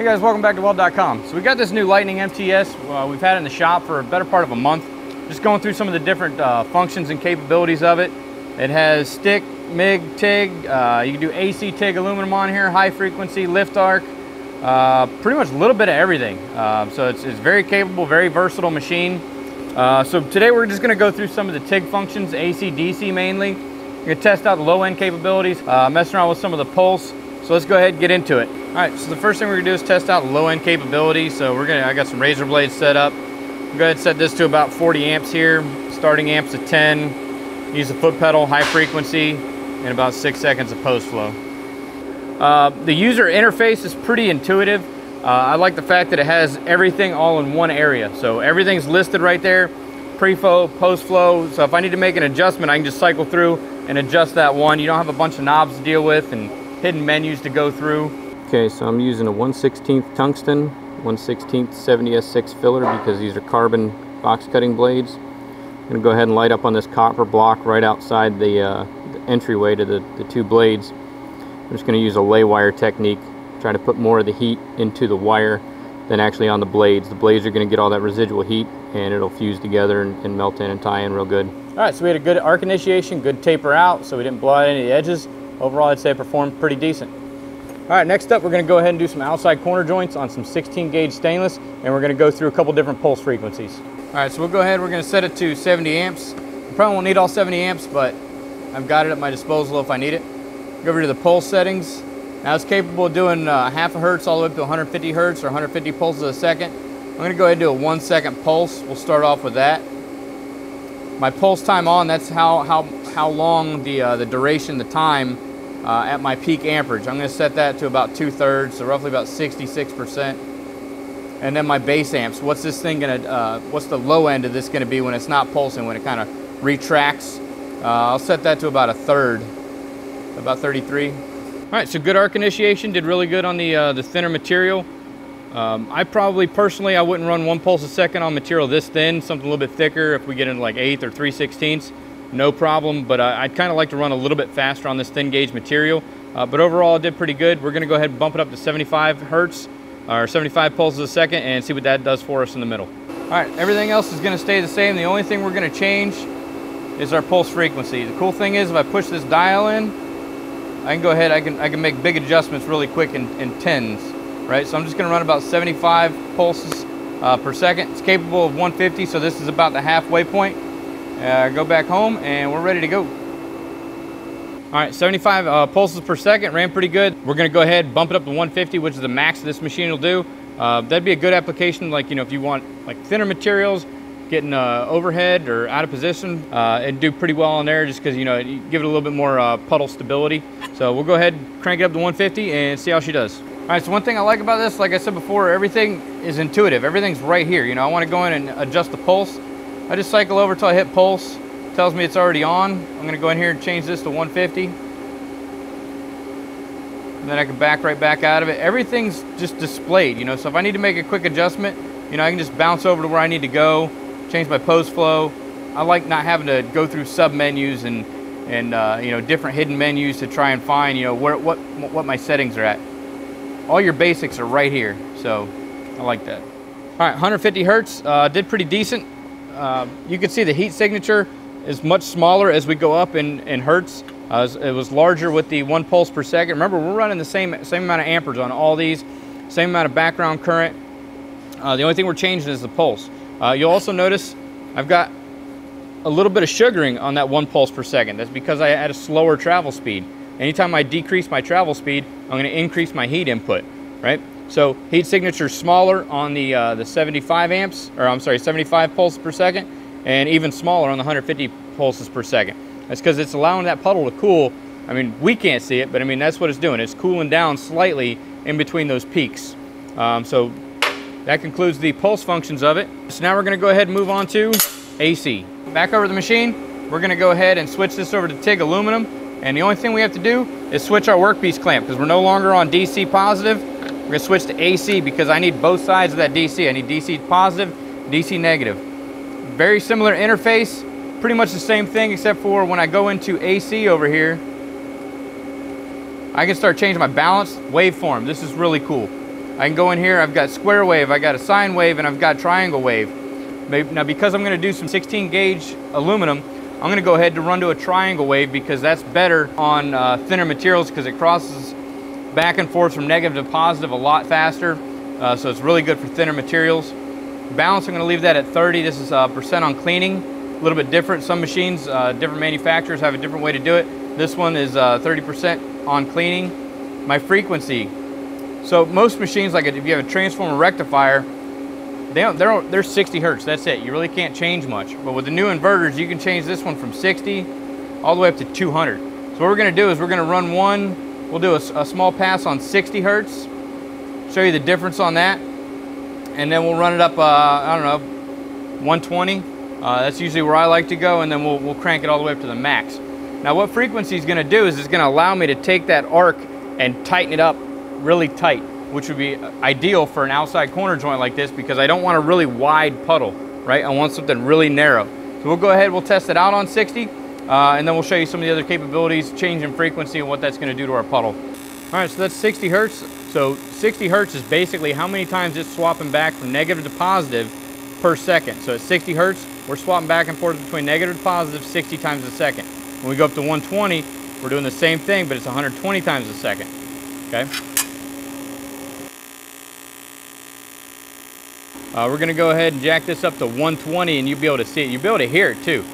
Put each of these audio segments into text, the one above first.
Hey guys, welcome back to Weld.com. So we got this new Lightning MTS. Uh, we've had it in the shop for a better part of a month. Just going through some of the different uh, functions and capabilities of it. It has stick, MIG, TIG. Uh, you can do AC TIG aluminum on here, high frequency, lift arc. Uh, pretty much a little bit of everything. Uh, so it's, it's very capable, very versatile machine. Uh, so today we're just going to go through some of the TIG functions, AC, DC mainly. We're going to test out the low end capabilities, mess around with some of the pulse. So let's go ahead and get into it. All right, so the first thing we're gonna do is test out low end capability. So we're gonna, I got some razor blades set up. Go ahead and set this to about 40 amps here. Starting amps at 10. Use the foot pedal, high frequency, and about six seconds of post flow. Uh, the user interface is pretty intuitive. Uh, I like the fact that it has everything all in one area. So everything's listed right there, pre-flow, post-flow. So if I need to make an adjustment, I can just cycle through and adjust that one. You don't have a bunch of knobs to deal with and hidden menus to go through. Okay, so I'm using a 1 16th tungsten, 1 16th 70S6 filler because these are carbon box cutting blades. I'm going to go ahead and light up on this copper block right outside the, uh, the entryway to the, the two blades. I'm just going to use a lay wire technique, try to put more of the heat into the wire than actually on the blades. The blades are going to get all that residual heat and it'll fuse together and, and melt in and tie in real good. All right, so we had a good arc initiation, good taper out, so we didn't blow out any of the edges. Overall, I'd say it performed pretty decent. All right, next up, we're gonna go ahead and do some outside corner joints on some 16 gauge stainless, and we're gonna go through a couple different pulse frequencies. All right, so we'll go ahead, we're gonna set it to 70 amps. You probably won't need all 70 amps, but I've got it at my disposal if I need it. Go over to the pulse settings. Now it's capable of doing uh, half a hertz all the way up to 150 hertz or 150 pulses a second. I'm gonna go ahead and do a one second pulse. We'll start off with that. My pulse time on, that's how, how, how long the, uh, the duration, the time uh, at my peak amperage. I'm going to set that to about two thirds, so roughly about 66%. And then my base amps, what's this thing going to, uh, what's the low end of this going to be when it's not pulsing, when it kind of retracts? Uh, I'll set that to about a third, about 33. All right, so good arc initiation, did really good on the, uh, the thinner material. Um, I probably, personally, I wouldn't run one pulse a second on material this thin, something a little bit thicker if we get into like eighth or 3 16ths no problem, but uh, I'd kind of like to run a little bit faster on this thin gauge material. Uh, but overall, it did pretty good. We're gonna go ahead and bump it up to 75 hertz, or 75 pulses a second, and see what that does for us in the middle. All right, everything else is gonna stay the same. The only thing we're gonna change is our pulse frequency. The cool thing is if I push this dial in, I can go ahead, I can, I can make big adjustments really quick in, in tens, right? So I'm just gonna run about 75 pulses uh, per second. It's capable of 150, so this is about the halfway point uh, go back home and we're ready to go. All right, 75 uh, pulses per second, ran pretty good. We're gonna go ahead, bump it up to 150, which is the max this machine will do. Uh, that'd be a good application, like, you know, if you want like thinner materials, getting uh, overhead or out of position, uh, and do pretty well on there just because, you know, give it a little bit more uh, puddle stability. So we'll go ahead, crank it up to 150 and see how she does. All right, so one thing I like about this, like I said before, everything is intuitive. Everything's right here. You know, I wanna go in and adjust the pulse. I just cycle over till I hit pulse. Tells me it's already on. I'm gonna go in here and change this to 150. And then I can back right back out of it. Everything's just displayed, you know, so if I need to make a quick adjustment, you know, I can just bounce over to where I need to go, change my post flow. I like not having to go through sub menus and, and uh, you know, different hidden menus to try and find, you know, where, what, what my settings are at. All your basics are right here, so I like that. All right, 150 hertz, uh, did pretty decent. Uh, you can see the heat signature is much smaller as we go up in, in hertz. Uh, it was larger with the one pulse per second. Remember, we're running the same, same amount of amperes on all these, same amount of background current. Uh, the only thing we're changing is the pulse. Uh, you'll also notice I've got a little bit of sugaring on that one pulse per second. That's because I had a slower travel speed. Anytime I decrease my travel speed, I'm going to increase my heat input, right? So heat signature smaller on the, uh, the 75 amps, or I'm sorry, 75 pulses per second, and even smaller on the 150 pulses per second. That's because it's allowing that puddle to cool. I mean, we can't see it, but I mean, that's what it's doing. It's cooling down slightly in between those peaks. Um, so that concludes the pulse functions of it. So now we're gonna go ahead and move on to AC. Back over the machine, we're gonna go ahead and switch this over to TIG aluminum. And the only thing we have to do is switch our workpiece clamp because we're no longer on DC positive. We're gonna switch to AC because I need both sides of that DC. I need DC positive, DC negative. Very similar interface, pretty much the same thing except for when I go into AC over here, I can start changing my balance waveform. This is really cool. I can go in here, I've got square wave, I got a sine wave, and I've got triangle wave. Now because I'm gonna do some 16 gauge aluminum, I'm gonna go ahead to run to a triangle wave because that's better on uh, thinner materials because it crosses back and forth from negative to positive a lot faster. Uh, so it's really good for thinner materials. Balance, I'm gonna leave that at 30. This is uh, percent on cleaning, a little bit different. Some machines, uh, different manufacturers have a different way to do it. This one is 30% uh, on cleaning. My frequency, so most machines, like if you have a transformer rectifier, they don't, they're, they're 60 hertz, that's it. You really can't change much. But with the new inverters, you can change this one from 60 all the way up to 200. So what we're gonna do is we're gonna run one, we'll do a, a small pass on 60 hertz, show you the difference on that, and then we'll run it up, uh, I don't know, 120. Uh, that's usually where I like to go, and then we'll, we'll crank it all the way up to the max. Now what frequency is gonna do is it's gonna allow me to take that arc and tighten it up really tight, which would be ideal for an outside corner joint like this because I don't want a really wide puddle, right? I want something really narrow. So we'll go ahead, we'll test it out on 60, uh, and then we'll show you some of the other capabilities, change in frequency, and what that's gonna do to our puddle. All right, so that's 60 hertz. So 60 hertz is basically how many times it's swapping back from negative to positive per second. So at 60 hertz, we're swapping back and forth between negative to positive 60 times a second. When we go up to 120, we're doing the same thing, but it's 120 times a second, okay? Uh, we're gonna go ahead and jack this up to 120 and you'll be able to see it. You'll be able to hear it too.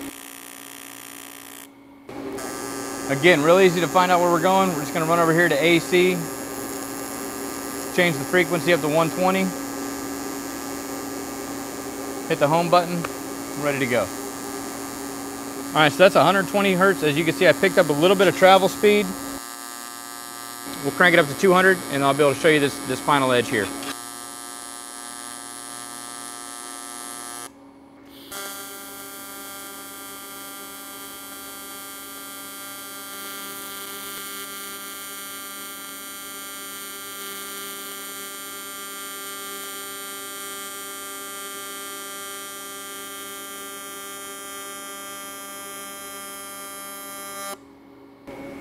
Again, real easy to find out where we're going. We're just gonna run over here to AC, change the frequency up to 120, hit the home button, ready to go. All right, so that's 120 hertz. As you can see, I picked up a little bit of travel speed. We'll crank it up to 200 and I'll be able to show you this, this final edge here.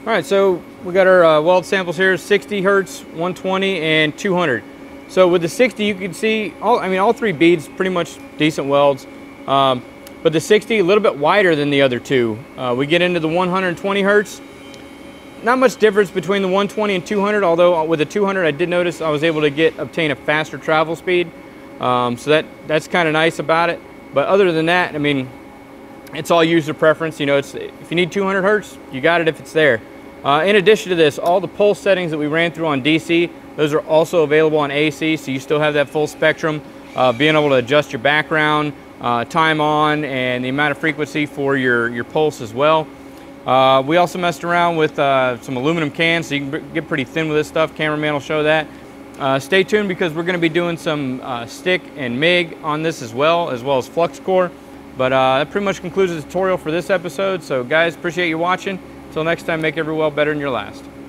All right, so we got our uh, weld samples here, 60 hertz, 120, and 200. So with the 60, you can see, all, I mean, all three beads, pretty much decent welds. Um, but the 60, a little bit wider than the other two. Uh, we get into the 120 hertz. Not much difference between the 120 and 200, although with the 200, I did notice I was able to get obtain a faster travel speed. Um, so that that's kind of nice about it. But other than that, I mean, it's all user preference. You know, it's if you need 200 hertz, you got it if it's there. Uh, in addition to this, all the pulse settings that we ran through on DC, those are also available on AC, so you still have that full spectrum, uh, being able to adjust your background, uh, time on, and the amount of frequency for your, your pulse as well. Uh, we also messed around with uh, some aluminum cans, so you can get pretty thin with this stuff. Cameraman will show that. Uh, stay tuned because we're going to be doing some stick and MIG on this as well, as well as flux core. But that pretty much concludes the tutorial for this episode. So guys, appreciate you watching. Until next time, make every well better than your last.